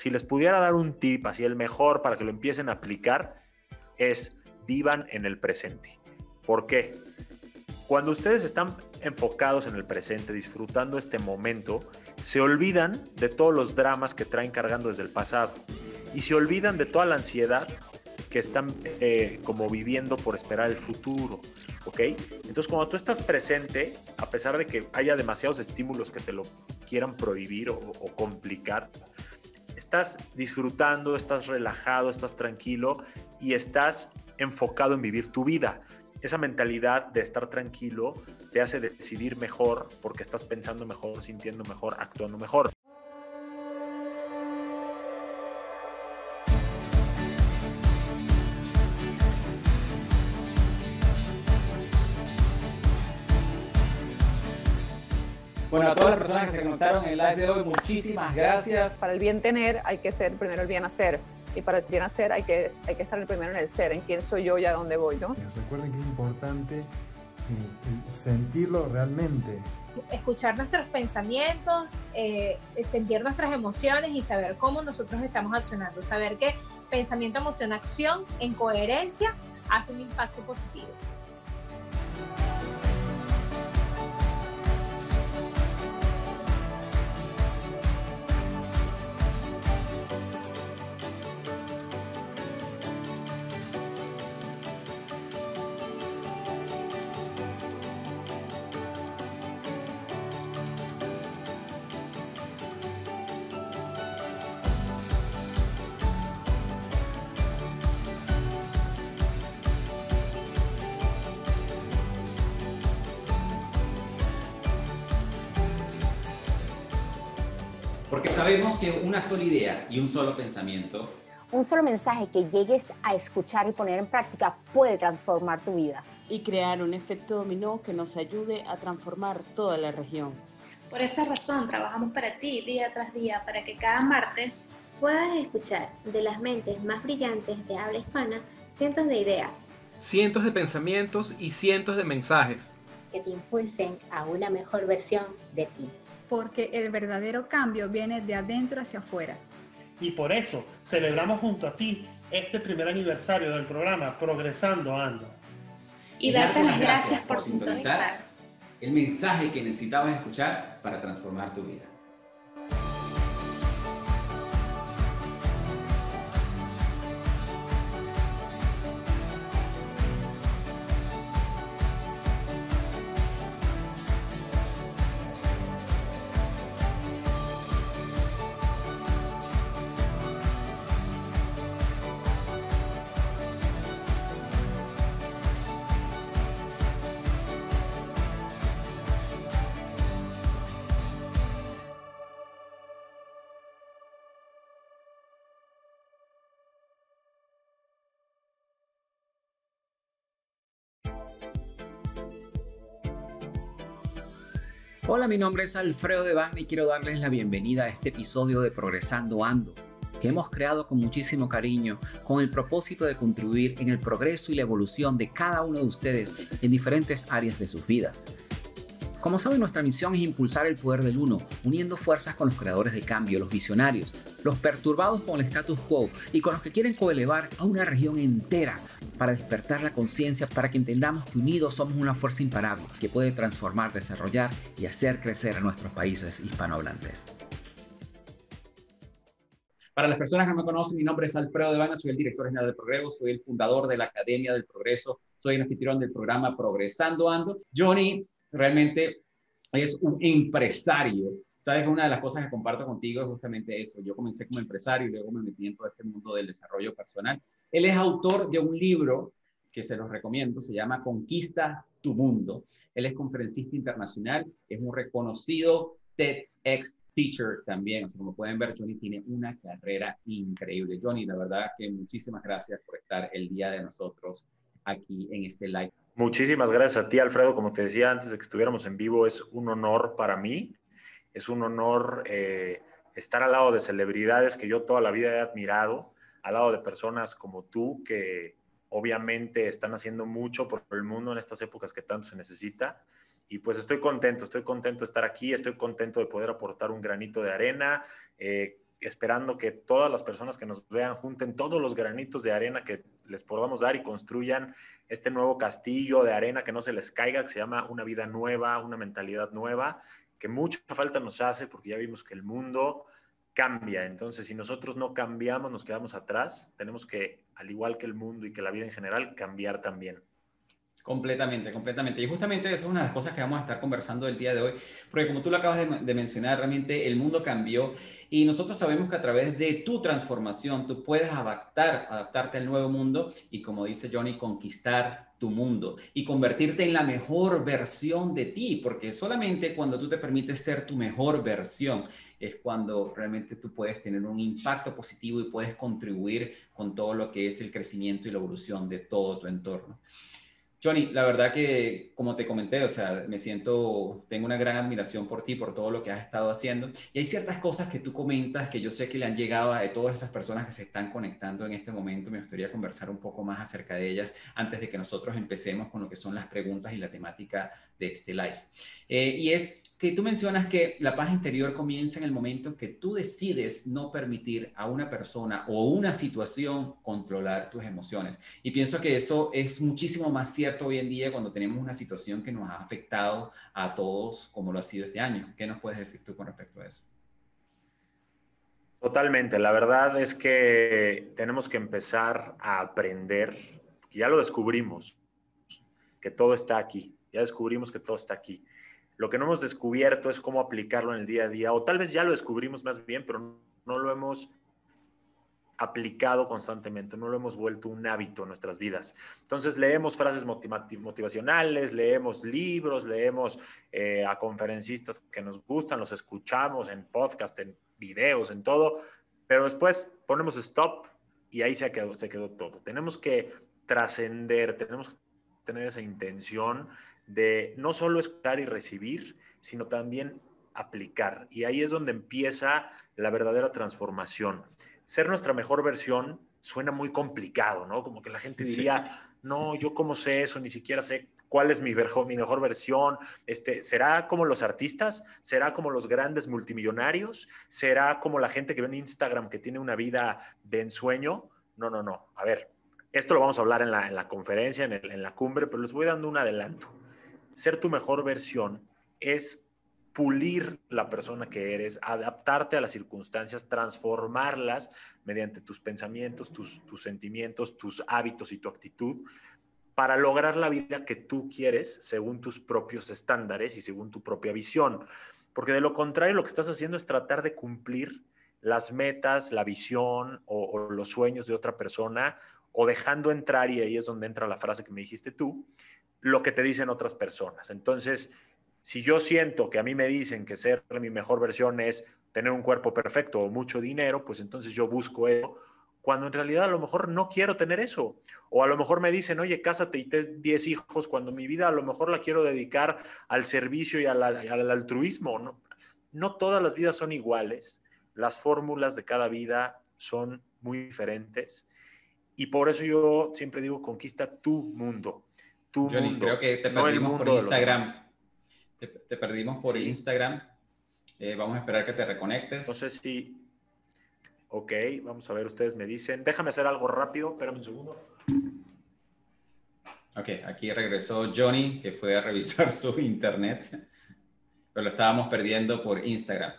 si les pudiera dar un tip, así el mejor para que lo empiecen a aplicar, es vivan en el presente. ¿Por qué? Cuando ustedes están enfocados en el presente, disfrutando este momento, se olvidan de todos los dramas que traen cargando desde el pasado y se olvidan de toda la ansiedad que están eh, como viviendo por esperar el futuro, ¿ok? Entonces cuando tú estás presente, a pesar de que haya demasiados estímulos que te lo quieran prohibir o, o complicar, estás disfrutando, estás relajado, estás tranquilo y estás enfocado en vivir tu vida. Esa mentalidad de estar tranquilo te hace decidir mejor porque estás pensando mejor, sintiendo mejor, actuando mejor. Personas que se conectaron en el live de hoy, muchísimas gracias. Para el bien tener hay que ser primero el bien hacer. Y para el bien hacer hay que, hay que estar primero en el ser, en quién soy yo y a dónde voy, ¿no? Recuerden que es importante eh, sentirlo realmente. Escuchar nuestros pensamientos, eh, sentir nuestras emociones y saber cómo nosotros estamos accionando. Saber que pensamiento, emoción, acción en coherencia hace un impacto positivo. Sabemos que una sola idea y un solo pensamiento, Un solo mensaje que llegues a escuchar y poner en práctica puede transformar tu vida. y crear un efecto dominó que nos ayude a transformar toda la región. Por esa razón trabajamos para ti día tras día para que cada martes puedas escuchar de las mentes más brillantes de habla hispana cientos de ideas cientos de pensamientos y cientos de mensajes. que te impulsen a una mejor versión de ti. Porque el verdadero cambio viene de adentro hacia afuera. Y por eso celebramos junto a ti este primer aniversario del programa Progresando Ando. y darte las gracias por sintonizar. el mensaje que necesitabas escuchar para transformar tu vida. Hola, mi nombre es Alfredo Devane y quiero darles la bienvenida a este episodio de Progresando Ando, que hemos creado con muchísimo cariño con el propósito de contribuir en el progreso y la evolución de cada uno de ustedes en diferentes áreas de sus vidas. Como saben, nuestra misión es impulsar el poder del uno, uniendo fuerzas con los creadores de cambio, los visionarios, los perturbados con el status quo y con los que quieren coelevar a una región entera para despertar la conciencia, para que entendamos que unidos somos una fuerza imparable que puede transformar, desarrollar y hacer crecer a nuestros países hispanohablantes. Para las personas que no me conocen, mi nombre es Alfredo Devana, soy el director general del Progreso, soy el fundador de la Academia del Progreso, soy el anfitrión del programa Progresando Ando. Johnny realmente es un empresario. Sabes una de las cosas que comparto contigo es justamente eso. Yo comencé como empresario y luego me metí en todo este mundo del desarrollo personal. Él es autor de un libro que se los recomiendo, se llama Conquista tu Mundo. Él es conferencista internacional, es un reconocido TEDx teacher también. O sea, como pueden ver, Johnny tiene una carrera increíble. Johnny, la verdad que muchísimas gracias por estar el día de nosotros aquí en este live. Muchísimas gracias a ti, Alfredo. Como te decía antes de que estuviéramos en vivo, es un honor para mí. Es un honor eh, estar al lado de celebridades que yo toda la vida he admirado, al lado de personas como tú que obviamente están haciendo mucho por el mundo en estas épocas que tanto se necesita. Y pues estoy contento, estoy contento de estar aquí, estoy contento de poder aportar un granito de arena, eh, esperando que todas las personas que nos vean junten todos los granitos de arena que les podamos dar y construyan este nuevo castillo de arena que no se les caiga, que se llama una vida nueva, una mentalidad nueva, que mucha falta nos hace porque ya vimos que el mundo cambia. Entonces, si nosotros no cambiamos, nos quedamos atrás. Tenemos que, al igual que el mundo y que la vida en general, cambiar también. Completamente, completamente. Y justamente esa es una de las cosas que vamos a estar conversando el día de hoy, porque como tú lo acabas de, mencionar, realmente el mundo cambió y nosotros sabemos que a través de tu transformación tú puedes adaptar, adaptarte al nuevo mundo y como dice Johnny, conquistar tu mundo y convertirte en la mejor versión de ti, porque solamente cuando tú te permites ser tu mejor versión es cuando realmente tú puedes tener un impacto positivo y puedes contribuir con todo lo que es el crecimiento y la evolución de todo tu entorno. Johnny, la verdad que, como te comenté, o sea, me siento, tengo una gran admiración por ti, por todo lo que has estado haciendo. Y hay ciertas cosas que tú comentas que yo sé que le han llegado a todas esas personas que se están conectando en este momento. Me gustaría conversar un poco más acerca de ellas antes de que nosotros empecemos con lo que son las preguntas y la temática de este live. Eh, y es que tú mencionas que la paz interior comienza en el momento en que tú decides no permitir a una persona o una situación controlar tus emociones. Y pienso que eso es muchísimo más cierto hoy en día cuando tenemos una situación que nos ha afectado a todos como lo ha sido este año. ¿Qué nos puedes decir tú con respecto a eso? Totalmente. La verdad es que tenemos que empezar a aprender, ya lo descubrimos, que todo está aquí. Ya descubrimos que todo está aquí lo que no hemos descubierto es cómo aplicarlo en el día a día, o tal vez ya lo descubrimos más bien, pero no lo hemos aplicado constantemente, no lo hemos vuelto un hábito en nuestras vidas. Entonces leemos frases motivacionales, leemos libros, leemos eh, a conferencistas que nos gustan, los escuchamos en podcast, en videos, en todo, pero después ponemos stop y ahí se quedó, se quedó todo. Tenemos que trascender, tenemos que tener esa intención de no solo escuchar y recibir, sino también aplicar. Y ahí es donde empieza la verdadera transformación. Ser nuestra mejor versión suena muy complicado, ¿no? Como que la gente diría, no, yo cómo sé eso, ni siquiera sé cuál es mi, mi mejor versión. Este, ¿Será como los artistas? ¿Será como los grandes multimillonarios? ¿Será como la gente que ve en Instagram que tiene una vida de ensueño? No, no, no. A ver, esto lo vamos a hablar en la, conferencia, en, en la cumbre, pero les voy dando un adelanto ser tu mejor versión es pulir la persona que eres, adaptarte a las circunstancias, transformarlas mediante tus pensamientos, tus, sentimientos, tus hábitos y tu actitud para lograr la vida que tú quieres según tus propios estándares y según tu propia visión. Porque de lo contrario, lo que estás haciendo es tratar de cumplir las metas, la visión o, o los sueños de otra persona o dejando entrar, y ahí es donde entra la frase que me dijiste tú, lo que te dicen otras personas. Entonces, si yo siento que a mí me dicen que ser mi mejor versión es tener un cuerpo perfecto o mucho dinero, pues entonces yo busco eso, cuando en realidad a lo mejor no quiero tener eso. O a lo mejor me dicen, oye, cásate y ten 10 hijos, cuando mi vida a lo mejor la quiero dedicar al servicio y al, al altruismo. no todas las vidas son iguales, las fórmulas de cada vida son muy diferentes. Y por eso yo siempre digo, conquista tu mundo tu mundo, creo que te perdimos por Instagram. Te, perdimos por Instagram. vamos a esperar que te reconectes. No sé si... Ok, vamos a ver, ustedes me dicen. Déjame hacer algo rápido, espérame un segundo. Ok, aquí regresó Johnny, que fue a revisar su internet, pero lo estábamos perdiendo por Instagram.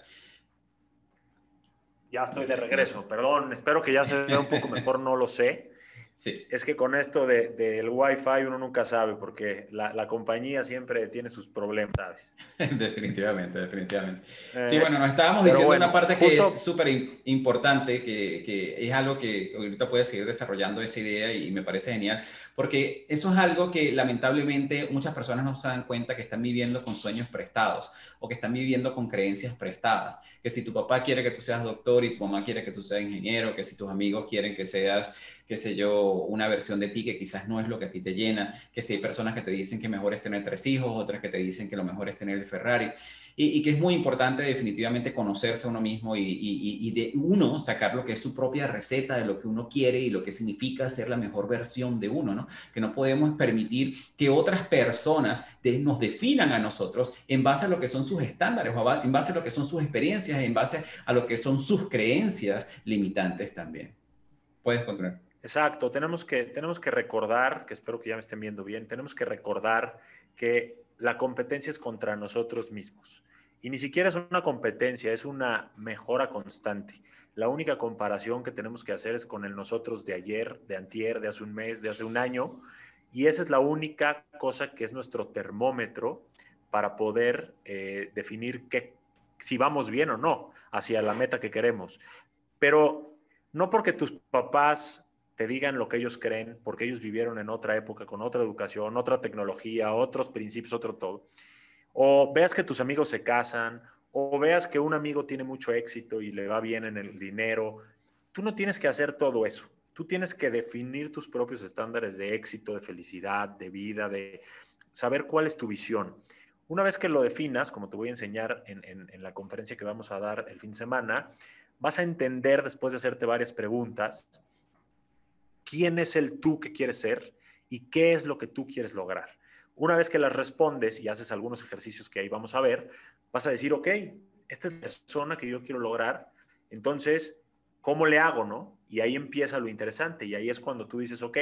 Ya estoy de regreso, perdón, espero que ya se vea un poco mejor, no lo sé. Sí. Es que con esto del de, Wi-Fi uno nunca sabe porque la, la, compañía siempre tiene sus problemas, ¿sabes? definitivamente, definitivamente. Eh, sí, bueno, nos estábamos diciendo una parte que es súper importante, que, que, es algo que ahorita puedes seguir desarrollando esa idea y me parece genial, porque eso es algo que lamentablemente muchas personas no se dan cuenta que están viviendo con sueños prestados o que están viviendo con creencias prestadas. Que si tu papá quiere que tú seas doctor y tu mamá quiere que tú seas ingeniero, que si tus amigos quieren que seas, qué sé yo, una versión de ti que quizás no es lo que a ti te llena, que si hay personas que te dicen que mejor es tener tres hijos, otras que te dicen que lo mejor es tener el Ferrari, y, que es muy importante definitivamente conocerse a uno mismo y, de uno sacar lo que es su propia receta de lo que uno quiere y lo que significa ser la mejor versión de uno, ¿no? Que no podemos permitir que otras personas nos definan a nosotros en base a lo que son sus estándares, en base a lo que son sus experiencias, en base a lo que son sus creencias limitantes también. Puedes continuar. Exacto, tenemos que, tenemos que recordar, que espero que ya me estén viendo bien, tenemos que recordar que la competencia es contra nosotros mismos. Y ni siquiera es una competencia, es una mejora constante. La única comparación que tenemos que hacer es con el nosotros de ayer, de antier, de hace un mes, de hace un año. Y esa es la única cosa que es nuestro termómetro para poder eh, definir que, si vamos bien o no hacia la meta que queremos. Pero no porque tus papás te digan lo que ellos creen, porque ellos vivieron en otra época, con otra educación, otra tecnología, otros principios, otro todo. O veas que tus amigos se casan, o veas que un amigo tiene mucho éxito y le va bien en el dinero. Tú no tienes que hacer todo eso. Tú tienes que definir tus propios estándares de éxito, de felicidad, de vida, de saber cuál es tu visión. Una vez que lo definas, como te voy a enseñar en, en la conferencia que vamos a dar el fin de semana, vas a entender después de hacerte varias preguntas quién es el tú que quieres ser y qué es lo que tú quieres lograr. Una vez que las respondes y haces algunos ejercicios que ahí vamos a ver, vas a decir, ok, esta es la persona que yo quiero lograr, entonces, ¿cómo le hago, no? Y ahí empieza lo interesante y ahí es cuando tú dices, ok,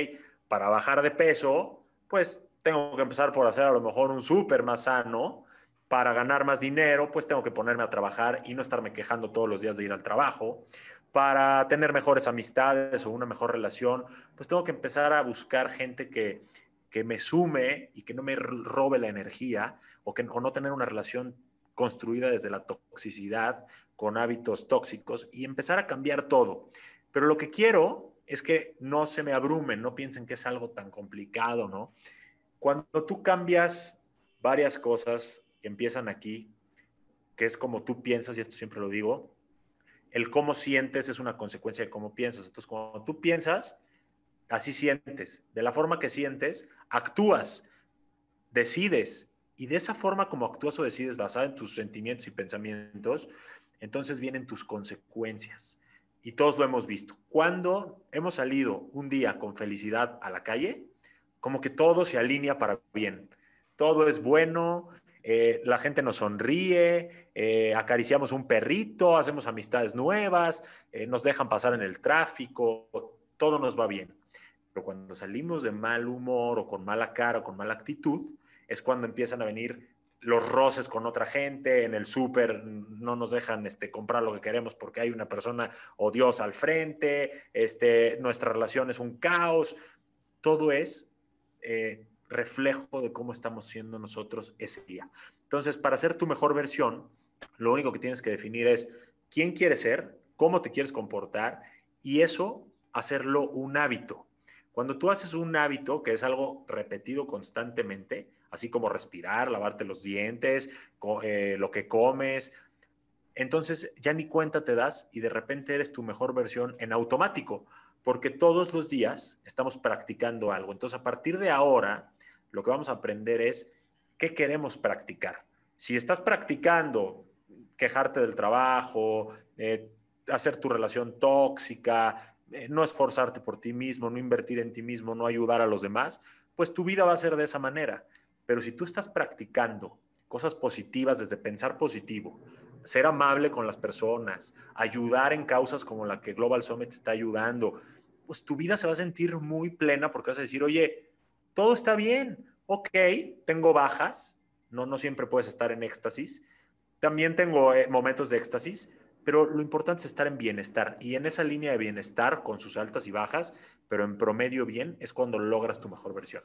para bajar de peso, pues tengo que empezar por hacer a lo mejor un súper más sano, para ganar más dinero, pues tengo que ponerme a trabajar y no estarme quejando todos los días de ir al trabajo. Para tener mejores amistades o una mejor relación, pues tengo que empezar a buscar gente que, que me sume y que no me robe la energía o, que, o no tener una relación construida desde la toxicidad con hábitos tóxicos y empezar a cambiar todo. Pero lo que quiero es que no se me abrumen, no piensen que es algo tan complicado, ¿no? Cuando tú cambias varias cosas que empiezan aquí, que es como tú piensas, y esto siempre lo digo, el cómo sientes es una consecuencia de cómo piensas. Entonces, cuando tú piensas, así sientes. De la forma que sientes, actúas, decides. Y de esa forma como actúas o decides basada en tus sentimientos y pensamientos, entonces vienen tus consecuencias. Y todos lo hemos visto. Cuando hemos salido un día con felicidad a la calle, como que todo se alinea para bien. Todo es bueno, eh, la gente nos sonríe, eh, acariciamos un perrito, hacemos amistades nuevas, eh, nos dejan pasar en el tráfico, todo nos va bien. Pero cuando salimos de mal humor o con mala cara o con mala actitud, es cuando empiezan a venir los roces con otra gente, en el súper no nos dejan este, comprar lo que queremos porque hay una persona odiosa al frente, este, nuestra relación es un caos, todo es reflejo de cómo estamos siendo nosotros ese día. Entonces, para ser tu mejor versión, lo único que tienes que definir es quién quieres ser, cómo te quieres comportar y eso hacerlo un hábito. Cuando tú haces un hábito, que es algo repetido constantemente, así como respirar, lavarte los dientes, eh, lo que comes, entonces ya ni cuenta te das y de repente eres tu mejor versión en automático, porque todos los días estamos practicando algo. Entonces a partir de ahora, lo que vamos a aprender es qué queremos practicar. Si estás practicando quejarte del trabajo, eh, hacer tu relación tóxica, eh, no esforzarte por ti mismo, no invertir en ti mismo, no ayudar a los demás, pues tu vida va a ser de esa manera. Pero si tú estás practicando cosas positivas desde pensar positivo, ser amable con las personas, ayudar en causas como la que Global Summit está ayudando, pues tu vida se va a sentir muy plena porque vas a decir, oye, todo está bien, ok, tengo bajas, no, no siempre puedes estar en éxtasis, también tengo eh, momentos de éxtasis, pero lo importante es estar en bienestar y en esa línea de bienestar con sus altas y bajas, pero en promedio bien, es cuando logras tu mejor versión.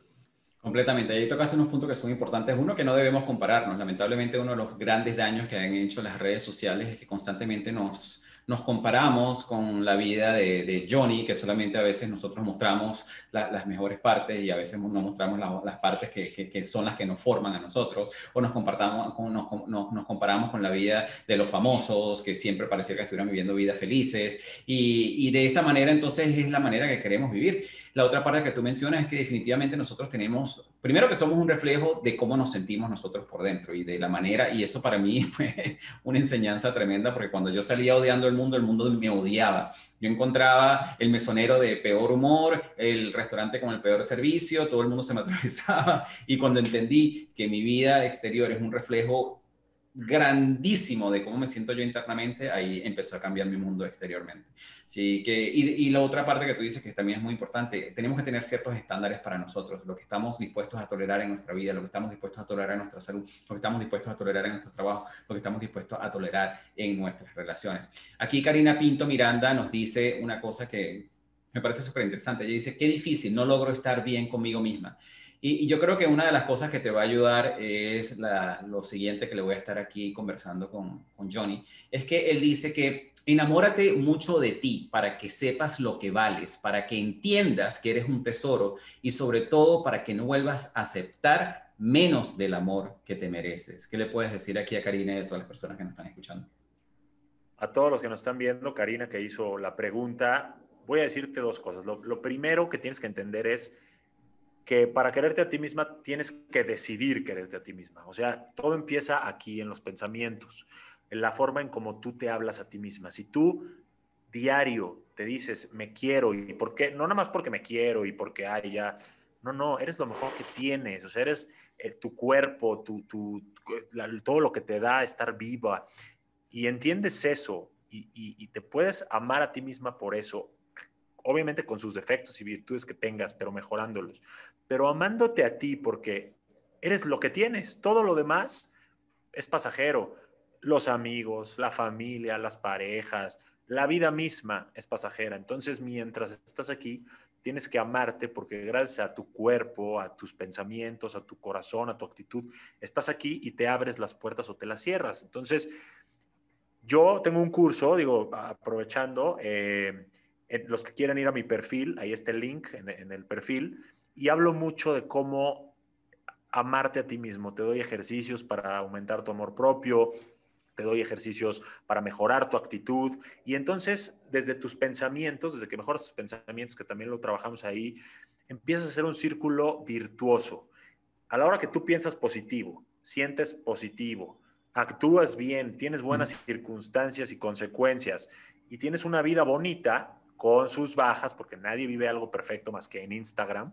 Completamente. Ahí tocaste unos puntos que son importantes. Uno, que no debemos compararnos. Lamentablemente, uno de los grandes daños que han hecho las redes sociales es que constantemente nos, nos comparamos con la vida de, Johnny, que solamente a veces nosotros mostramos las mejores partes y a veces no mostramos las partes que, son las que nos forman a nosotros, o nos, compartamos, nos, nos, comparamos con la vida de los famosos, que siempre parecía que estuvieran viviendo vidas felices, y, y de esa manera entonces es la manera que queremos vivir. La otra parte que tú mencionas es que definitivamente nosotros tenemos, primero que somos un reflejo de cómo nos sentimos nosotros por dentro y de la manera, y eso para mí fue una enseñanza tremenda, porque cuando yo salía odiando el mundo, el mundo me odiaba. Yo encontraba el mesonero de peor humor, el restaurante con el peor servicio, todo el mundo se me atravesaba, y cuando entendí que mi vida exterior es un reflejo grandísimo de cómo me siento yo internamente, ahí empezó a cambiar mi mundo exteriormente. Sí, que, y, la otra parte que tú dices que también es muy importante, tenemos que tener ciertos estándares para nosotros, lo que estamos dispuestos a tolerar en nuestra vida, lo que estamos dispuestos a tolerar en nuestra salud, lo que estamos dispuestos a tolerar en nuestro trabajo, lo que estamos dispuestos a tolerar en nuestras relaciones. Aquí Karina Pinto Miranda nos dice una cosa que me parece súper interesante. Ella dice, qué difícil, no logro estar bien conmigo misma. Y, yo creo que una de las cosas que te va a ayudar es lo siguiente que le voy a estar aquí conversando con, con Johnny, es que él dice que enamórate mucho de ti para que sepas lo que vales, para que entiendas que eres un tesoro y sobre todo para que no vuelvas a aceptar menos del amor que te mereces. ¿Qué le puedes decir aquí a Karina y a todas las personas que nos están escuchando? A todos los que nos están viendo, Karina que hizo la pregunta, voy a decirte dos cosas. lo primero que tienes que entender es que para quererte a ti misma tienes que decidir quererte a ti misma. O sea, todo empieza aquí en los pensamientos, en la forma en cómo tú te hablas a ti misma. Si tú diario te dices, me quiero y por qué, no nada más porque me quiero y porque hay ya, no, no, eres lo mejor que tienes, o sea, eres eh, tu cuerpo, tu, tu, todo lo que te da estar viva y entiendes eso y te puedes amar a ti misma por eso obviamente con sus defectos y virtudes que tengas, pero mejorándolos, pero amándote a ti porque eres lo que tienes, todo lo demás es pasajero, los amigos, la familia, las parejas, la vida misma es pasajera, entonces mientras estás aquí, tienes que amarte porque gracias a tu cuerpo, a tus pensamientos, a tu corazón, a tu actitud, estás aquí y te abres las puertas o te las cierras. Entonces, yo tengo un curso, digo, aprovechando, eh, los que quieran ir a mi perfil, ahí está el link en, el perfil, y hablo mucho de cómo amarte a ti mismo. Te doy ejercicios para aumentar tu amor propio, te doy ejercicios para mejorar tu actitud. Y entonces, desde tus pensamientos, desde que mejoras tus pensamientos, que también lo trabajamos ahí, empiezas a hacer un círculo virtuoso. A la hora que tú piensas positivo, sientes positivo, actúas bien, tienes buenas circunstancias y consecuencias y tienes una vida bonita, con sus bajas, porque nadie vive algo perfecto más que en Instagram.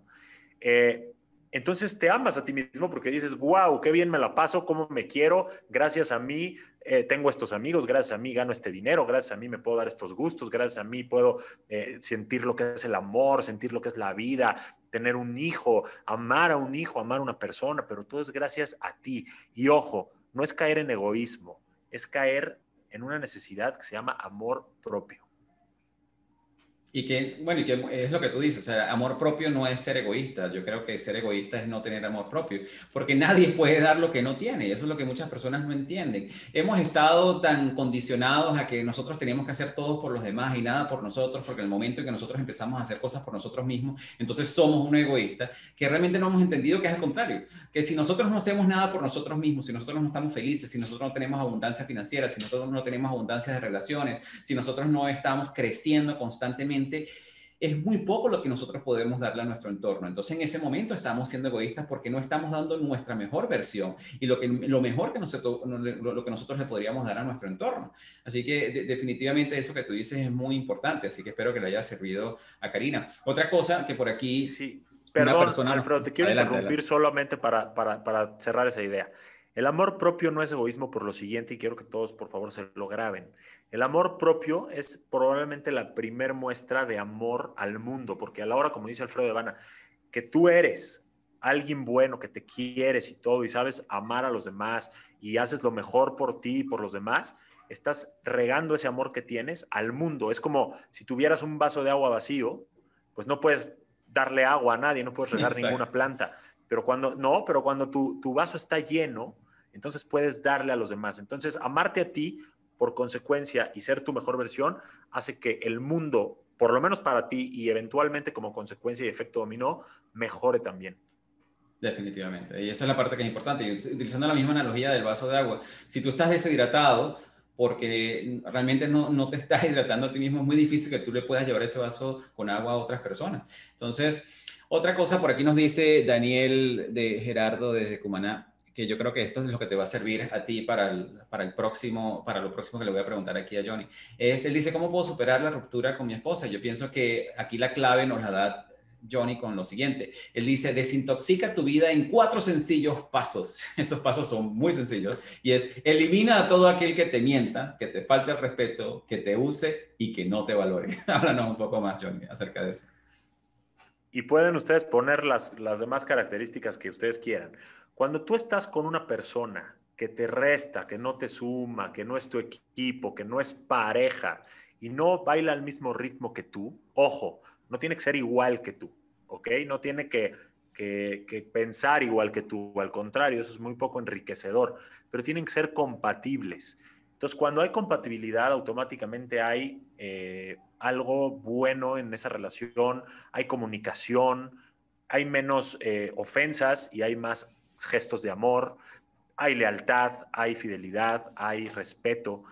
Eh, entonces te amas a ti mismo porque dices, wow, qué bien me la paso, cómo me quiero, gracias a mí eh, tengo estos amigos, gracias a mí gano este dinero, gracias a mí me puedo dar estos gustos, gracias a mí puedo eh, sentir lo que es el amor, sentir lo que es la vida, tener un hijo, amar a un hijo, amar a una persona, pero todo es gracias a ti. Y ojo, no es caer en egoísmo, es caer en una necesidad que se llama amor propio. Y que, bueno, y que es lo que tú dices, o sea, amor propio no es ser egoísta. Yo creo que ser egoísta es no tener amor propio, porque nadie puede dar lo que no tiene, y eso es lo que muchas personas no entienden. Hemos estado tan condicionados a que nosotros tenemos que hacer todo por los demás y nada por nosotros, porque en el momento en que nosotros empezamos a hacer cosas por nosotros mismos, entonces somos un egoísta, que realmente no hemos entendido que es al contrario, que si nosotros no hacemos nada por nosotros mismos, si nosotros no estamos felices, si nosotros no tenemos abundancia financiera, si nosotros no tenemos abundancia de relaciones, si nosotros no estamos creciendo constantemente, es muy poco lo que nosotros podemos darle a nuestro entorno. Entonces, en ese momento estamos siendo egoístas porque no estamos dando nuestra mejor versión y lo, que, lo mejor que nosotros, lo, que nosotros le podríamos dar a nuestro entorno. Así que definitivamente eso que tú dices es muy importante, así que espero que le haya servido a Karina. Otra cosa que por aquí... Sí, perdón, persona... Alfredo, te quiero interrumpir solamente para, para, para cerrar esa idea. El amor propio no es egoísmo por lo siguiente y quiero que todos por favor se lo graben. El amor propio es probablemente la primer muestra de amor al mundo, porque a la hora, como dice Alfredo Devana, que tú eres alguien bueno, que te quieres y todo, y sabes amar a los demás y haces lo mejor por ti y por los demás, estás regando ese amor que tienes al mundo. Es como si tuvieras un vaso de agua vacío, pues no puedes darle agua a nadie, no puedes regar ninguna planta. Pero cuando, no, pero cuando tu, tu vaso está lleno, entonces puedes darle a los demás. Entonces, amarte a ti por consecuencia y ser tu mejor versión hace que el mundo, por lo menos para ti y eventualmente como consecuencia y efecto dominó, mejore también. Definitivamente. Y esa es la parte que es importante. Y utilizando la misma analogía del vaso de agua, si tú estás deshidratado, porque realmente no, no, te estás hidratando a ti mismo, es muy difícil que tú le puedas llevar ese vaso con agua a otras personas. Entonces, otra cosa por aquí nos dice Daniel de Gerardo desde Cumaná, que yo creo que esto es lo que te va a servir a ti para el, para el próximo, para lo próximo que le voy a preguntar aquí a Johnny. Es, él dice, ¿cómo puedo superar la ruptura con mi esposa? Yo pienso que aquí la clave nos la da Johnny con lo siguiente. Él dice, desintoxica tu vida en cuatro sencillos pasos. Esos pasos son muy sencillos y es, elimina a todo aquel que te mienta, que te falte el respeto, que te use y que no te valore. Háblanos un poco más, Johnny, acerca de eso. Y pueden ustedes poner las, las demás características que ustedes quieran. Cuando tú estás con una persona que te resta, que no te suma, que no es tu equipo, que no es pareja y no baila al mismo ritmo que tú, ojo, no tiene que ser igual que tú, ¿ok? No tiene que, que, pensar igual que tú, al contrario, eso es muy poco enriquecedor, pero tienen que ser compatibles. Entonces, cuando hay compatibilidad, automáticamente hay eh, algo bueno en esa relación, hay comunicación, hay menos eh, ofensas y hay más gestos de amor, hay lealtad, hay fidelidad, hay respeto.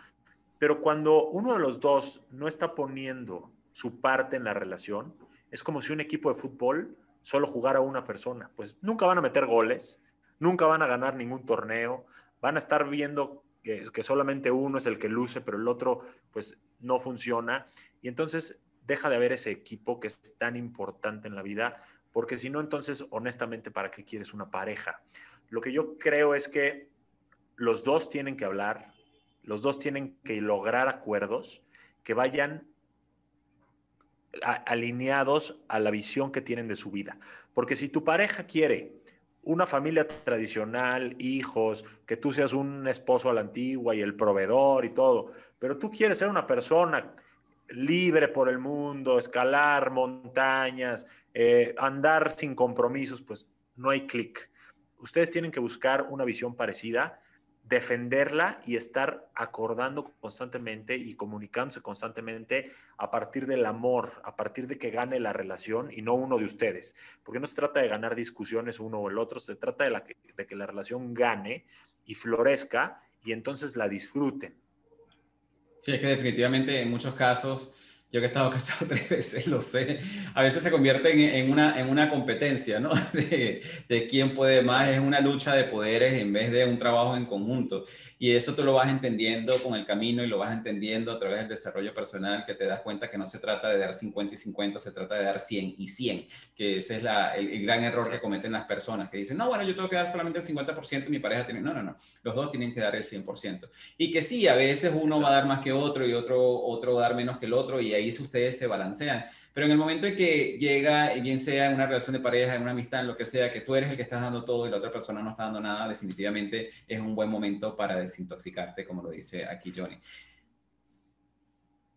Pero cuando uno de los dos no está poniendo su parte en la relación, es como si un equipo de fútbol solo jugara una persona. Pues nunca van a meter goles, nunca van a ganar ningún torneo, van a estar viendo que, solamente uno es el que luce, pero el otro pues no funciona. Y entonces deja de haber ese equipo que es tan importante en la vida porque si no, entonces, honestamente, ¿para qué quieres una pareja? Lo que yo creo es que los dos tienen que hablar, los dos tienen que lograr acuerdos que vayan alineados a la visión que tienen de su vida. Porque si tu pareja quiere una familia tradicional, hijos, que tú seas un esposo a la antigua y el proveedor y todo, pero tú quieres ser una persona libre por el mundo, escalar montañas, eh, andar sin compromisos, pues no hay clic. Ustedes tienen que buscar una visión parecida, defenderla y estar acordando constantemente y comunicándose constantemente a partir del amor, a partir de que gane la relación y no uno de ustedes. Porque no se trata de ganar discusiones uno o el otro, se trata de, de que la relación gane y florezca y entonces la disfruten. Sí, es que definitivamente en muchos casos yo que he estado casado tres veces, lo sé, a veces se convierte en, en una, en una competencia, ¿no? De, de, quién puede más, es una lucha de poderes en vez de un trabajo en conjunto. Y eso tú lo vas entendiendo con el camino y lo vas entendiendo a través del desarrollo personal, que te das cuenta que no se trata de dar 50 y 50, se trata de dar 100 y 100, que ese es la, el, gran error que cometen las personas, que dicen, no, bueno, yo tengo que dar solamente el 50% y mi pareja tiene, no, no, no, los dos tienen que dar el 100%. Y que sí, a veces uno va a dar más que otro y otro, otro va a dar menos que el otro y ahí ustedes se balancean. Pero en el momento en que llega, bien sea en una relación de pareja, en una amistad, en lo que sea, que tú eres el que estás dando todo y la otra persona no está dando nada, definitivamente es un buen momento para desintoxicarte, como lo dice aquí Johnny.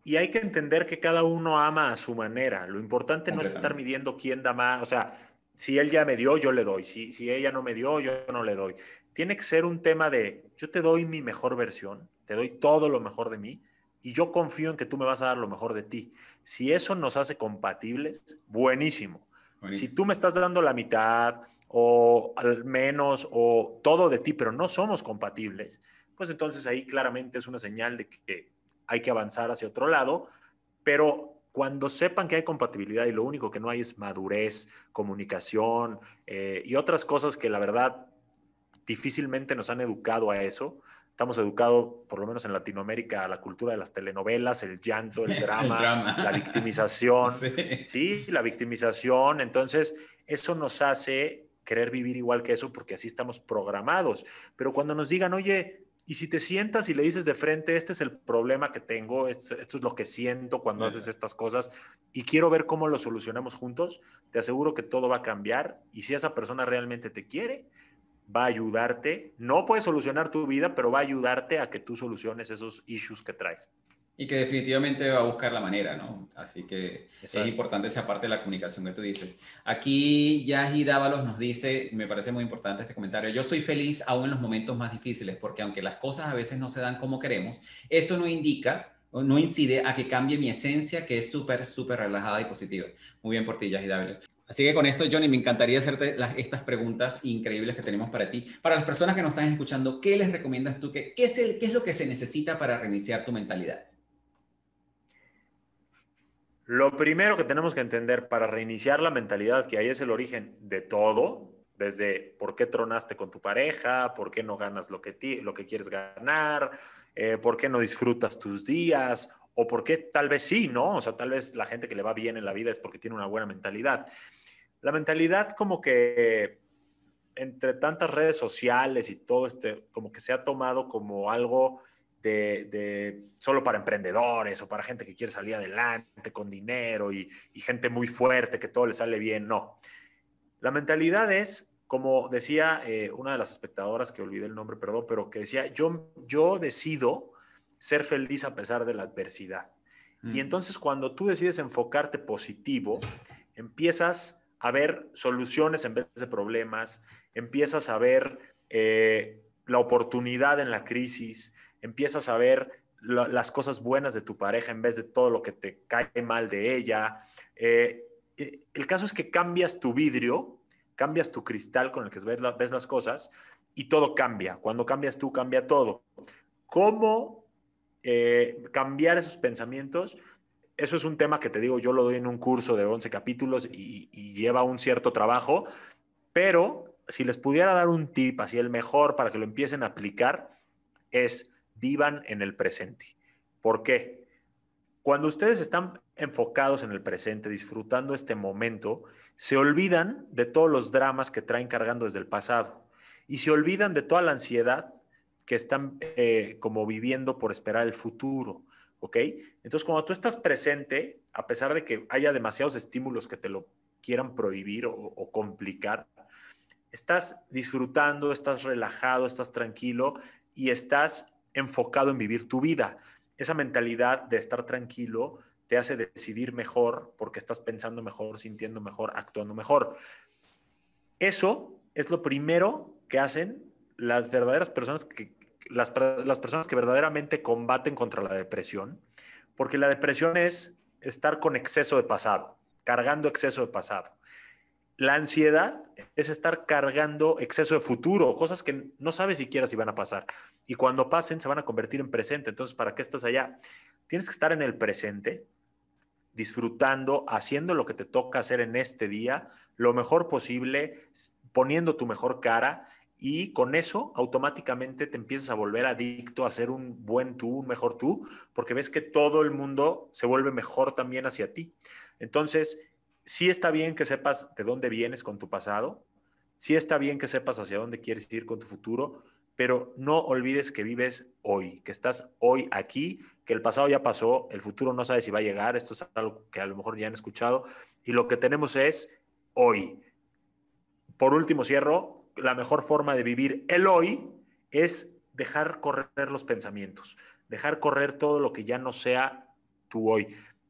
Y hay que entender que cada uno ama a su manera. Lo importante no es estar midiendo quién da más. O sea, si él ya me dio, yo le doy. Si, si ella no me dio, yo no le doy. Tiene que ser un tema de, yo te doy mi mejor versión, te doy todo lo mejor de mí, y yo confío en que tú me vas a dar lo mejor de ti. Si eso nos hace compatibles, buenísimo. Si tú me estás dando la mitad o al menos o todo de ti, pero no somos compatibles, pues entonces ahí claramente es una señal de que hay que avanzar hacia otro lado, pero cuando sepan que hay compatibilidad y lo único que no hay es madurez, comunicación eh, y otras cosas que la verdad difícilmente nos han educado a eso, estamos educados, por lo menos en Latinoamérica, a la cultura de las telenovelas, el llanto, el drama, la victimización. sí. la victimización. Entonces, eso nos hace querer vivir igual que eso porque así estamos programados. Pero cuando nos digan, oye, y si te sientas y le dices de frente, este es el problema que tengo, esto, es lo que siento cuando haces estas cosas y quiero ver cómo lo solucionamos juntos, te aseguro que todo va a cambiar y si esa persona realmente te quiere, va a ayudarte, no puede solucionar tu vida, pero va a ayudarte a que tú soluciones esos issues que traes. Y que definitivamente va a buscar la manera, ¿no? Así que es importante esa parte de la comunicación que tú dices. Aquí Yahi Dávalos nos dice, me parece muy importante este comentario, yo soy feliz aún en los momentos más difíciles, porque aunque las cosas a veces no se dan como queremos, eso no indica no incide a que cambie mi esencia, que es súper, súper relajada y positiva. Muy bien por ti, Yahi Dávalos. Así que con esto, Johnny, me encantaría hacerte estas preguntas increíbles que tenemos para ti. Para las personas que nos están escuchando, ¿qué les recomiendas tú? ¿Qué, es, lo que se necesita para reiniciar tu mentalidad? Lo primero que tenemos que entender para reiniciar la mentalidad, que ahí es el origen de todo, desde por qué tronaste con tu pareja, por qué no ganas lo que, lo que quieres ganar, eh, por qué no disfrutas tus días, o por qué tal vez sí, ¿no? O sea, tal vez la gente que le va bien en la vida es porque tiene una buena mentalidad. La mentalidad como que entre tantas redes sociales y todo este, como que se ha tomado como algo de, solo para emprendedores o para gente que quiere salir adelante con dinero y, gente muy fuerte que todo le sale bien. No. La mentalidad es, como decía eh, una de las espectadoras, que olvidé el nombre, perdón, pero que decía, yo, yo decido ser feliz a pesar de la adversidad. Y mm. entonces cuando tú decides enfocarte positivo, empiezas a ver soluciones en vez de problemas, empiezas a ver eh, la oportunidad en la crisis, empiezas a ver las cosas buenas de tu pareja en vez de todo lo que te cae mal de ella. Eh, eh, el caso es que cambias tu vidrio, cambias tu cristal con el que ves, ves las cosas y todo cambia. Cuando cambias tú, cambia todo. ¿Cómo eh, cambiar esos pensamientos? Eso es un tema que te digo, yo lo doy en un curso de 11 capítulos y, y lleva un cierto trabajo, pero si les pudiera dar un tip, así el mejor para que lo empiecen a aplicar, es vivan en el presente. ¿Por qué? Cuando ustedes están enfocados en el presente, disfrutando este momento, se olvidan de todos los dramas que traen cargando desde el pasado y se olvidan de toda la ansiedad que están eh, como viviendo por esperar el futuro. ¿Ok? Entonces, cuando tú estás presente, a pesar de que haya demasiados estímulos que te lo quieran prohibir o complicar, estás disfrutando, estás relajado, estás tranquilo y estás enfocado en vivir tu vida. Esa mentalidad de estar tranquilo te hace decidir mejor porque estás pensando mejor, sintiendo mejor, actuando mejor. Eso es lo primero que hacen las verdaderas personas que las, las personas que verdaderamente combaten contra la depresión, porque la depresión es estar con exceso de pasado, cargando exceso de pasado. La ansiedad es estar cargando exceso de futuro, cosas que no sabes siquiera si van a pasar. Y cuando pasen, se van a convertir en presente. Entonces, ¿para qué estás allá? Tienes que estar en el presente, disfrutando, haciendo lo que te toca hacer en este día, lo mejor posible, poniendo tu mejor cara y con eso automáticamente te empiezas a volver adicto a ser un buen tú, un mejor tú, porque ves que todo el mundo se vuelve mejor también hacia ti. Entonces, sí está bien que sepas de dónde vienes con tu pasado, sí está bien que sepas hacia dónde quieres ir con tu futuro, pero no olvides que vives hoy, que estás hoy aquí, que el pasado ya pasó, el futuro no sabe si va a llegar, esto es algo que a lo mejor ya han escuchado, y lo que tenemos es hoy. Por último, cierro, la mejor forma de vivir el hoy es dejar correr los pensamientos, dejar correr todo lo que ya no sea tu hoy.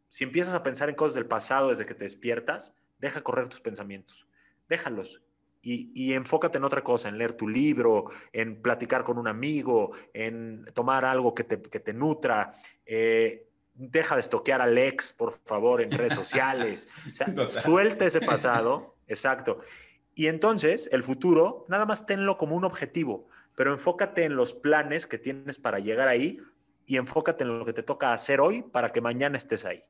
Si empiezas a pensar en cosas del pasado desde que te despiertas, deja correr tus pensamientos, déjalos y, enfócate en otra cosa, en leer tu libro, en platicar con un amigo, en tomar algo que te, nutra. Eh, deja de estoquear a Lex, por favor, en redes sociales. O sea, suelta ese pasado, exacto. Y entonces, el futuro, nada más tenlo como un objetivo, pero enfócate en los planes que tienes para llegar ahí y enfócate en lo que te toca hacer hoy para que mañana estés ahí.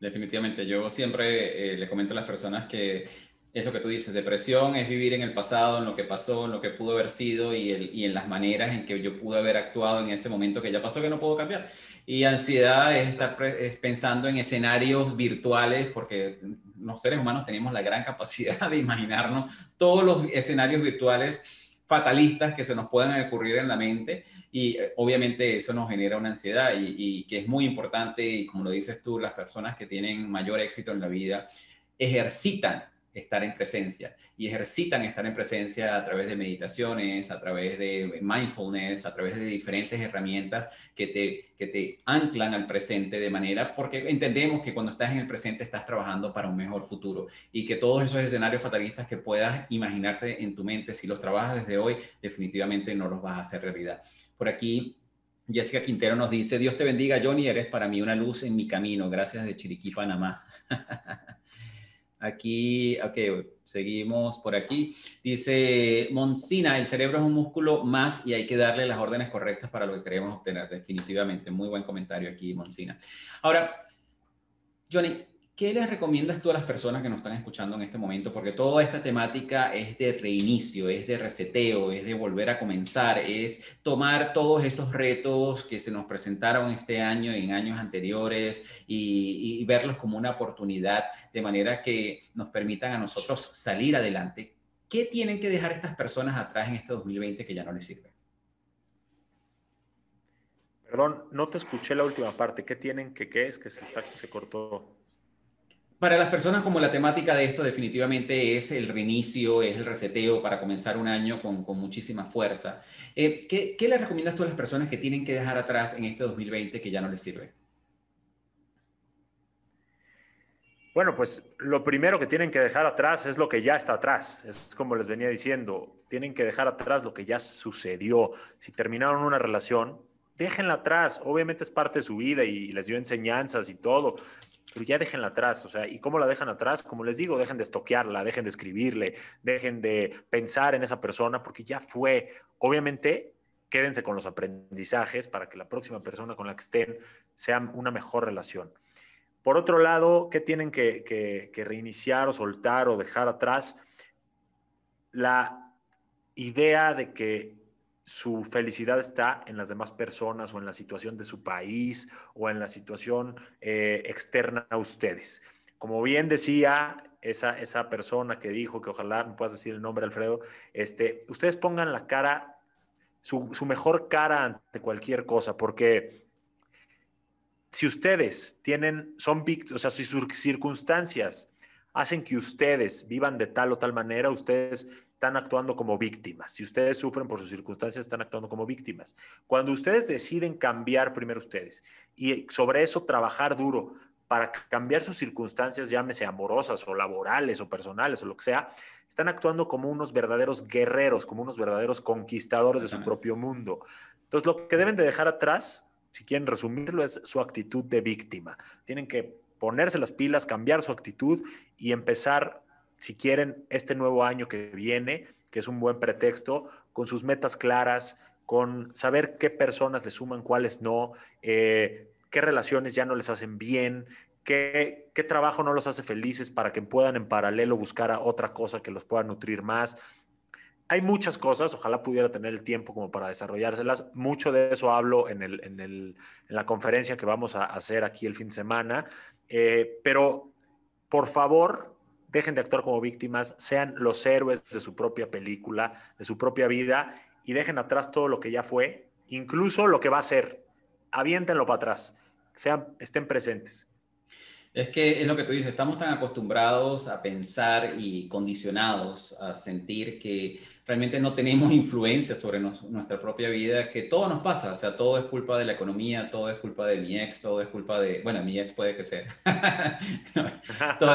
Definitivamente, yo siempre eh, le comento a las personas que es lo que tú dices, depresión es vivir en el pasado, en lo que pasó, en lo que pudo haber sido y, en las maneras en que yo pude haber actuado en ese momento que ya pasó que no puedo cambiar. Y ansiedad es estar pensando en escenarios virtuales porque los seres humanos tenemos la gran capacidad de imaginarnos todos los escenarios virtuales fatalistas que se nos puedan ocurrir en la mente y eh, obviamente eso nos genera una ansiedad y, y, que es muy importante y como lo dices tú, las personas que tienen mayor éxito en la vida ejercitan estar en presencia y ejercitan estar en presencia a través de meditaciones, a través de mindfulness, a través de diferentes herramientas que te, que te anclan al presente de manera, porque entendemos que cuando estás en el presente estás trabajando para un mejor futuro y que todos esos escenarios fatalistas que puedas imaginarte en tu mente, si los trabajas desde hoy, definitivamente no los vas a hacer realidad. Por aquí Jessica Quintero nos dice, Dios te bendiga, Johnny, eres para mí una luz en mi camino. Gracias de Chiriquí, Panamá. Aquí, ok, seguimos por aquí. Dice Monsina, el cerebro es un músculo más y hay que darle las órdenes correctas para lo que queremos obtener, definitivamente. Muy buen comentario aquí, Monsina. Ahora, Johnny, ¿Qué les recomiendas tú a las personas que nos están escuchando en este momento? Porque toda esta temática es de reinicio, es de reseteo, es de volver a comenzar, es tomar todos esos retos que se nos presentaron este año y en años anteriores y, verlos como una oportunidad de manera que nos permitan a nosotros salir adelante. ¿Qué tienen que dejar estas personas atrás en este 2020 que ya no les sirve? Perdón, no te escuché la última parte. ¿Qué tienen que qué es que se cortó? Para las personas como la temática de esto definitivamente es el reinicio, es el reseteo para comenzar un año con, con muchísima fuerza. Eh, ¿qué, ¿Qué le recomiendas tú a las personas que tienen que dejar atrás en este 2020 que ya no les sirve? Bueno, pues lo primero que tienen que dejar atrás es lo que ya está atrás. Es como les venía diciendo, tienen que dejar atrás lo que ya sucedió. Si terminaron una relación, déjenla atrás. Obviamente es parte de su vida y les dio enseñanzas y todo, pero ya déjenla atrás, o sea, ¿y cómo la dejan atrás? Como les digo, dejen de estoquearla, dejen de escribirle, dejen de pensar en esa persona, porque ya fue. Obviamente, quédense con los aprendizajes para que la próxima persona con la que estén sea una mejor relación. Por otro lado, ¿qué tienen que, que, que reiniciar o soltar o dejar atrás? La idea de que su felicidad está en las demás personas o en la situación de su país o en la situación eh, externa a ustedes. Como bien decía esa, esa persona que dijo, que ojalá me puedas decir el nombre, Alfredo, este, ustedes pongan la cara, su, su mejor cara ante cualquier cosa, porque si ustedes tienen, son víctimas, o sea, si sus circunstancias hacen que ustedes vivan de tal o tal manera, ustedes están actuando como víctimas. Si ustedes sufren por sus circunstancias, están actuando como víctimas. Cuando ustedes deciden cambiar primero ustedes y sobre eso trabajar duro para cambiar sus circunstancias, llámese amorosas o laborales o personales o lo que sea, están actuando como unos verdaderos guerreros, como unos verdaderos conquistadores de su propio mundo. Entonces, lo que deben de dejar atrás, si quieren resumirlo, es su actitud de víctima. Tienen que ponerse las pilas, cambiar su actitud y empezar si quieren, este nuevo año que viene, que es un buen pretexto, con sus metas claras, con saber qué personas le suman, cuáles no, eh, qué relaciones ya no les hacen bien, qué, qué trabajo no los hace felices para que puedan en paralelo buscar a otra cosa que los pueda nutrir más. Hay muchas cosas, ojalá pudiera tener el tiempo como para desarrollárselas. Mucho de eso hablo en, el, en, el, en la conferencia que vamos a hacer aquí el fin de semana. Eh, pero por favor, dejen de actuar como víctimas, sean los héroes de su propia película, de su propia vida y dejen atrás todo lo que ya fue, incluso lo que va a ser. Aviéntenlo para atrás, sean, estén presentes. Es que es lo que tú dices, estamos tan acostumbrados a pensar y condicionados a sentir que realmente no tenemos influencia sobre nuestra propia vida, que todo nos pasa, o sea, todo es culpa de la economía, todo es culpa de mi ex, todo es culpa de, bueno, mi ex puede que sea, todo,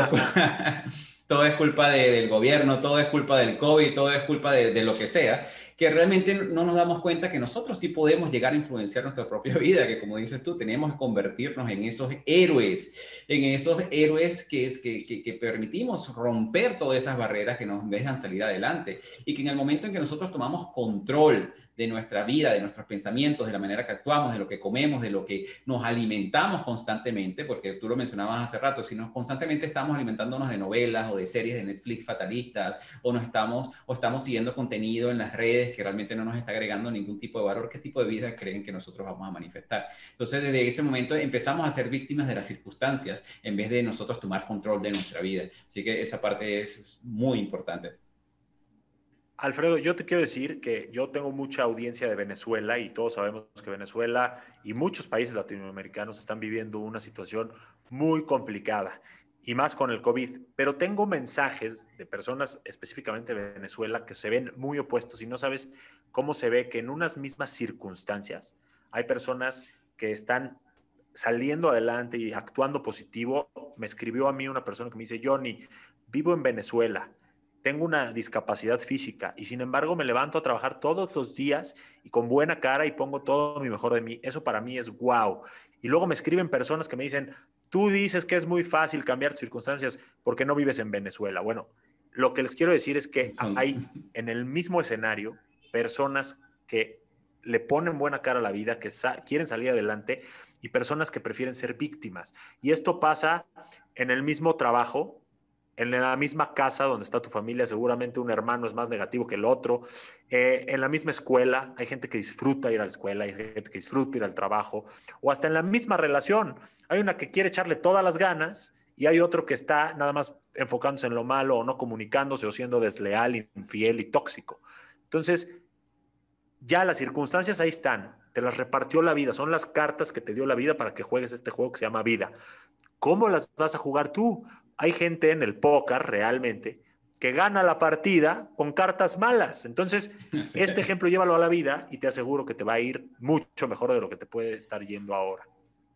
es culpa, del gobierno, todo es culpa del COVID, todo es culpa de lo que sea que realmente no nos damos cuenta que nosotros sí podemos llegar a influenciar nuestra propia vida, que como dices tú, tenemos que convertirnos en esos héroes, en esos héroes que, es, que, que, que permitimos romper todas esas barreras que nos dejan salir adelante y que en el momento en que nosotros tomamos control de nuestra vida, de nuestros pensamientos, de la manera que actuamos, de lo que comemos, de lo que nos alimentamos constantemente, porque tú lo mencionabas hace rato, si nos constantemente estamos alimentándonos de novelas o de series de Netflix fatalistas, o nos estamos, o estamos siguiendo contenido en las redes que realmente no nos está agregando ningún tipo de valor, ¿qué tipo de vida creen que nosotros vamos a manifestar? Entonces, desde ese momento empezamos a ser víctimas de las circunstancias en vez de nosotros tomar control de nuestra vida. Así que esa parte es muy importante. Alfredo, yo te quiero decir que yo tengo mucha audiencia de Venezuela y todos sabemos que Venezuela y muchos países latinoamericanos están viviendo una situación muy complicada. y más con el COVID. Pero tengo mensajes de personas específicamente de Venezuela que se ven muy opuestos y no sabes cómo se ve que en unas mismas circunstancias hay personas que están saliendo adelante y actuando positivo. Me escribió a mí una persona que me dice, Johnny, vivo en Venezuela, tengo una discapacidad física y sin embargo me levanto a trabajar todos los días y con buena cara y pongo todo mi mejor de mí. Eso para mí es wow. Y luego me escriben personas que me dicen, tú dices que es muy fácil cambiar circunstancias porque no vives en Venezuela. Bueno, lo que les quiero decir es que hay en el mismo escenario personas que le ponen buena cara a la vida, que quieren salir adelante y personas que prefieren ser víctimas. Y esto pasa en el mismo trabajo, en la misma casa donde está tu familia, seguramente un hermano es más negativo que el otro. Eh, en la misma escuela, hay gente que disfruta ir a la escuela, hay gente que disfruta ir al trabajo, o hasta en la misma relación. Hay una que quiere echarle todas las ganas y hay otro que está nada más enfocándose en lo malo o no comunicándose o siendo desleal, infiel y tóxico. Entonces, ya las circunstancias ahí están, te las repartió la vida, son las cartas que te dio la vida para que juegues este juego que se llama vida. ¿Cómo las vas a jugar tú? Hay gente en el póker realmente que gana la partida con cartas malas. Entonces, este ejemplo llévalo a la vida y te aseguro que te va a ir mucho mejor de lo que te puede estar yendo ahora.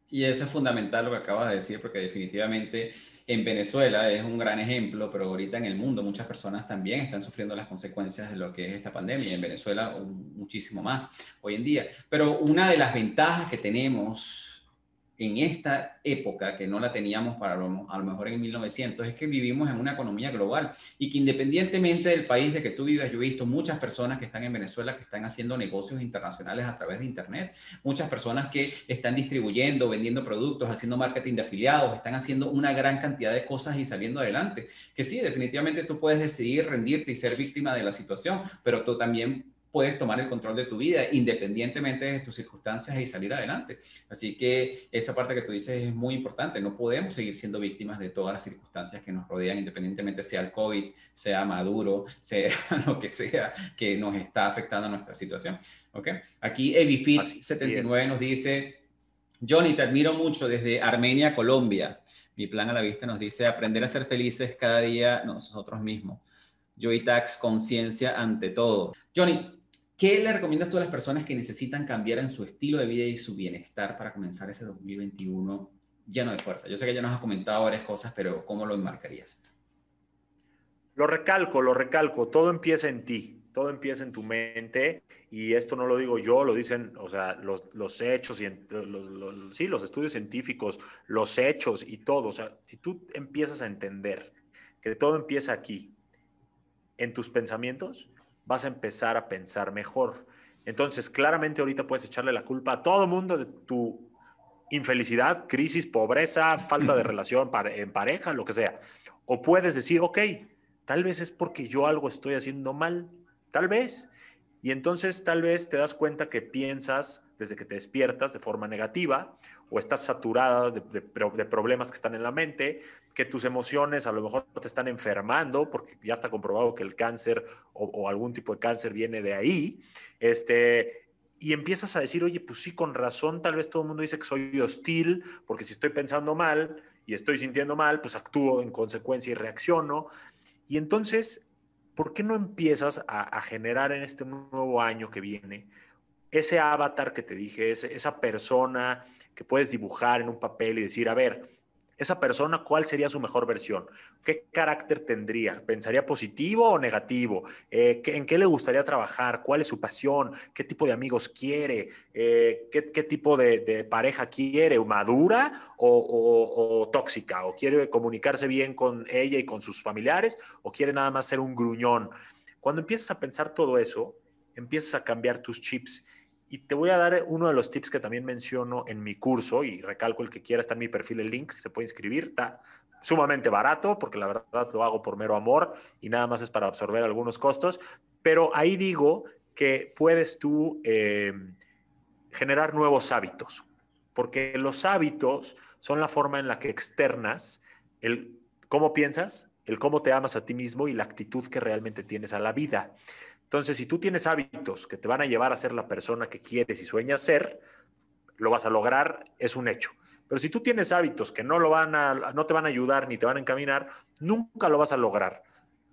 Y eso es fundamental lo que acabas de decir, porque definitivamente en Venezuela es un gran ejemplo, pero ahorita en el mundo muchas personas también están sufriendo las consecuencias de lo que es esta pandemia, y en Venezuela muchísimo más hoy en día. Pero una de las ventajas que tenemos en esta época, que no la teníamos para lo, a lo mejor en 1900, es que vivimos en una economía global y que independientemente del país de que tú vivas, yo he visto muchas personas que están en Venezuela que están haciendo negocios internacionales a través de Internet, muchas personas que están distribuyendo, vendiendo productos, haciendo marketing de afiliados, están haciendo una gran cantidad de cosas y saliendo adelante. Que sí, definitivamente tú puedes decidir rendirte y ser víctima de la situación, pero tú también puedes tomar el control de tu vida independientemente de tus circunstancias y salir adelante. Así que esa parte que tú dices es muy importante. No podemos seguir siendo víctimas de todas las circunstancias que nos rodean, independientemente sea el COVID, sea Maduro, sea lo que sea que nos está afectando a nuestra situación. ¿Okay? Aquí Evifit79 nos dice, Johnny, te admiro mucho desde Armenia, Colombia. Mi plan a la vista nos dice aprender a ser felices cada día nosotros mismos. Tax, conciencia ante todo. Johnny, ¿Qué le recomiendas tú a las personas que necesitan cambiar en su estilo de vida y su bienestar para comenzar ese 2021 lleno de fuerza? Yo sé que ya nos has comentado varias cosas, pero ¿cómo lo enmarcarías? Lo recalco, lo recalco. Todo empieza en ti, todo empieza en tu mente y esto no lo digo yo, lo dicen, o sea, los, los hechos, y los, sí, los estudios científicos, los hechos y todo. O sea, si tú empiezas a entender que todo empieza aquí, en tus pensamientos, vas a empezar a pensar mejor. Entonces, claramente ahorita puedes echarle la culpa a todo el mundo de tu infelicidad, crisis, pobreza, falta de relación en pareja, lo que sea. O puedes decir, ok, tal vez es porque yo algo estoy haciendo mal, tal vez. Y entonces tal vez te das cuenta que piensas desde que te despiertas de forma negativa o estás saturada de, problemas que están en la mente, que tus emociones a lo mejor te están enfermando, porque ya está comprobado que el cáncer o, algún tipo de cáncer viene de ahí, este, y empiezas a decir, oye, pues sí, con razón, tal vez todo el mundo dice que soy hostil, porque si estoy pensando mal y estoy sintiendo mal, pues actúo en consecuencia y reacciono. Y entonces, ¿por qué no empiezas a generar en este nuevo año que viene? ese avatar que te dije, esa persona que puedes dibujar en un papel y decir, a ver, esa persona, ¿cuál sería su mejor versión? ¿Qué carácter tendría? ¿Pensaría positivo o negativo? Eh, ¿En qué le gustaría trabajar? ¿Cuál es su pasión? ¿Qué tipo de amigos quiere? Eh, ¿qué, tipo de, pareja quiere? ¿Madura o, o, tóxica? ¿O quiere comunicarse bien con ella y con sus familiares? ¿O quiere nada más ser un gruñón? Cuando empiezas a pensar todo eso, empiezas a cambiar tus chips y te voy a dar uno de los tips que también menciono en mi curso y recalco el que quiera, está en mi perfil el link, se puede inscribir, está sumamente barato porque la verdad lo hago por mero amor y nada más es para absorber algunos costos, pero ahí digo que puedes tú eh, generar nuevos hábitos, porque los hábitos son la forma en la que externas el cómo piensas, el cómo te amas a ti mismo y la actitud que realmente tienes a la vida. Entonces, si tú tienes hábitos que te van a llevar a ser la persona que quieres y sueñas ser, lo vas a lograr, es un hecho. Pero si tú tienes hábitos que no, lo van a, no te van a ayudar ni te van a encaminar, nunca lo vas a lograr.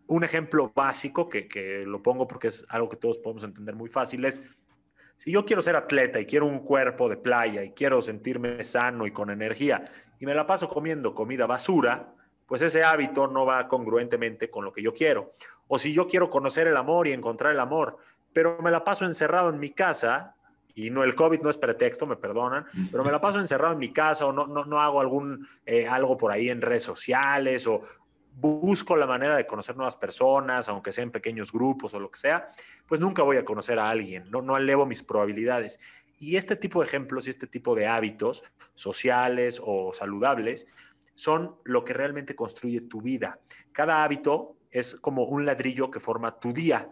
Un ejemplo básico, que, que lo pongo porque es algo que todos podemos entender muy fácil, es si yo quiero ser atleta y quiero un cuerpo de playa y quiero sentirme sano y con energía y me la paso comiendo comida basura, pues ese hábito no va congruentemente con lo que yo quiero. O si yo quiero conocer el amor y encontrar el amor, pero me la paso encerrado en mi casa, y no el COVID no es pretexto, me perdonan, pero me la paso encerrado en mi casa o no, no, no hago algún, eh, algo por ahí en redes sociales o busco la manera de conocer nuevas personas, aunque sea en pequeños grupos o lo que sea, pues nunca voy a conocer a alguien, no, no elevo mis probabilidades. Y este tipo de ejemplos y este tipo de hábitos sociales o saludables son lo que realmente construye tu vida. Cada hábito es como un ladrillo que forma tu día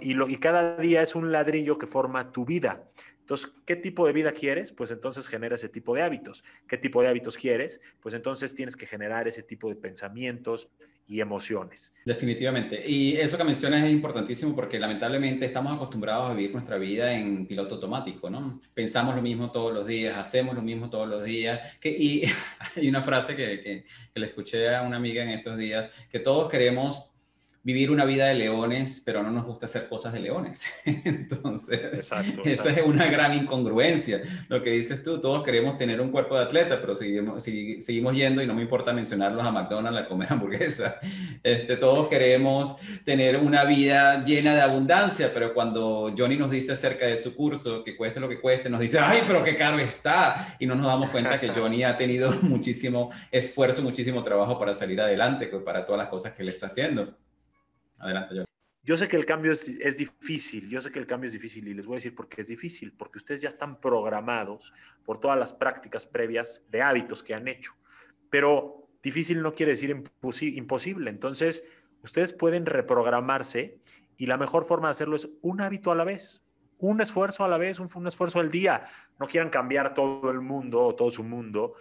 y, cada día es un ladrillo que forma tu vida. Entonces, ¿qué tipo de vida quieres? Pues entonces genera ese tipo de hábitos. ¿Qué tipo de hábitos quieres? Pues entonces tienes que generar ese tipo de pensamientos y emociones. Definitivamente. Y eso que mencionas es importantísimo porque lamentablemente estamos acostumbrados a vivir nuestra vida en piloto automático, ¿no? Pensamos lo mismo todos los días, hacemos lo mismo todos los días. Que, y hay una frase que, que, que le escuché a una amiga en estos días, que todos queremos vivir una vida de leones, pero no nos gusta hacer cosas de leones. Entonces, esa es una gran incongruencia. Lo que dices tú, todos queremos tener un cuerpo de atleta, pero seguimos, seguimos yendo y no me importa mencionarlos a McDonald's a comer hamburguesa. Este, todos queremos tener una vida llena de abundancia, pero cuando Johnny nos dice acerca de su curso, que cueste lo que cueste, nos dice, ay, pero qué caro está. Y no nos damos cuenta que Johnny ha tenido muchísimo esfuerzo, muchísimo trabajo para salir adelante, pues, para todas las cosas que él está haciendo. Yo. Sé que el cambio es, es, difícil, yo sé que el cambio es difícil y les voy a decir por qué es difícil, porque ustedes ya están programados por todas las prácticas previas de hábitos que han hecho, pero difícil no quiere decir imposible, entonces ustedes pueden reprogramarse y la mejor forma de hacerlo es un hábito a la vez, un esfuerzo a la vez, un, un esfuerzo al día, no quieran cambiar todo el mundo o todo su mundo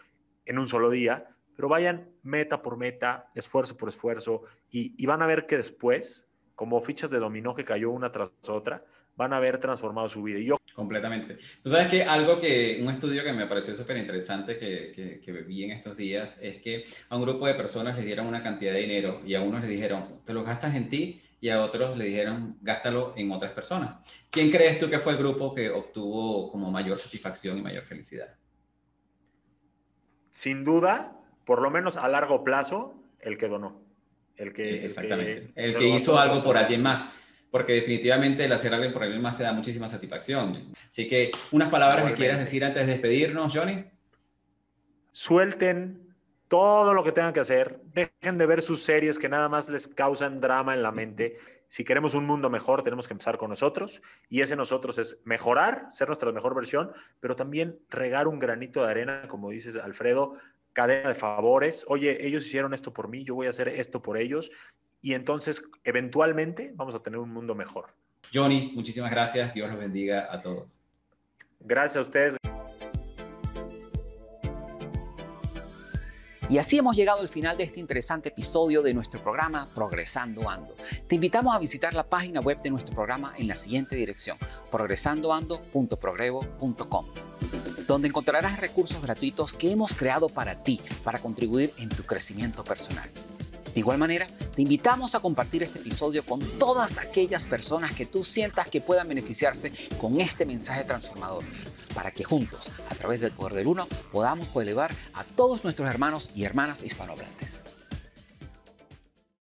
en un solo día, pero vayan meta por meta, esfuerzo por esfuerzo, y, van a ver que después, como fichas de dominó que cayó una tras otra, van a haber transformado su vida. Y yo... Completamente. Tú sabes que algo que, un estudio que me pareció súper interesante que, que, que, vi en estos días es que a un grupo de personas les dieron una cantidad de dinero y a unos les dijeron, te lo gastas en ti y a otros le dijeron, gástalo en otras personas. ¿Quién crees tú que fue el grupo que obtuvo como mayor satisfacción y mayor felicidad? Sin duda, por lo menos a largo plazo, el que donó. El que, Exactamente. El que, hizo algo por alguien más. Porque definitivamente el hacer algo por alguien más te da muchísima satisfacción. Así que, unas palabras que quieras decir antes de despedirnos, Johnny. Suelten todo lo que tengan que hacer. Dejen de ver sus series que nada más les causan drama en la mente. Si queremos un mundo mejor, tenemos que empezar con nosotros. Y ese nosotros es mejorar, ser nuestra mejor versión, pero también regar un granito de arena, como dices, Alfredo, cadena de favores, oye, ellos hicieron esto por mí, yo voy a hacer esto por ellos, y entonces eventualmente vamos a tener un mundo mejor. Johnny, muchísimas gracias, Dios los bendiga a todos. Gracias a ustedes. Y así hemos llegado al final de este interesante episodio de nuestro programa Progresando Ando. Te invitamos a visitar la página web de nuestro programa en la siguiente dirección, progresandoando.progrevo.com donde encontrarás recursos gratuitos que hemos creado para ti, para contribuir en tu crecimiento personal. De igual manera, te invitamos a compartir este episodio con todas aquellas personas que tú sientas que puedan beneficiarse con este mensaje transformador, para que juntos, a través del poder del uno, podamos elevar a todos nuestros hermanos y hermanas hispanohablantes.